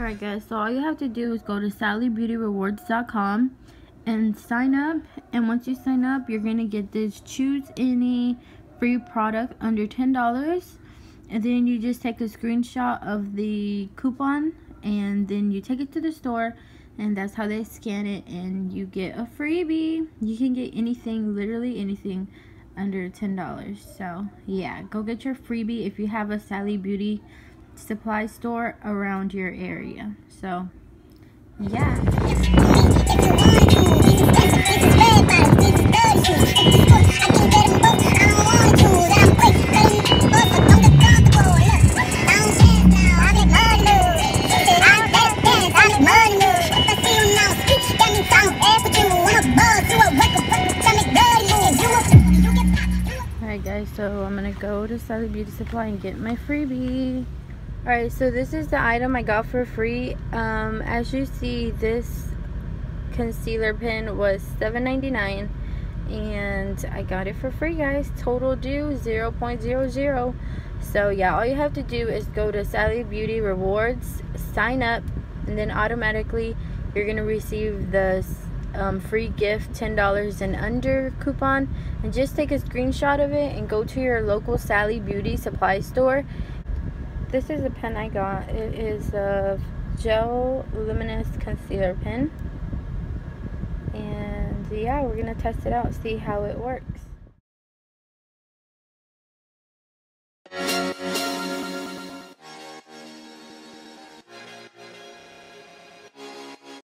Alright guys, so all you have to do is go to sallybeautyrewards.com and sign up. And once you sign up, you're going to get this choose any free product under $10. And then you just take a screenshot of the coupon and then you take it to the store and that's how they scan it and you get a freebie. You can get anything, literally anything under $10. So yeah, go get your freebie if you have a Sally Beauty supply store around your area. So, yeah. Alright guys, so I'm gonna go to Sally Beauty Supply and get my freebie. Alright, so this is the item I got for free. Um, as you see, this concealer pen was $7.99 and I got it for free, guys. Total due 0.00. So yeah, all you have to do is go to Sally Beauty Rewards, sign up, and then automatically you're going to receive the um, free gift $10 and under coupon and just take a screenshot of it and go to your local Sally Beauty supply store this is a pen I got. It is a gel luminous concealer pen. And yeah, we're going to test it out, see how it works.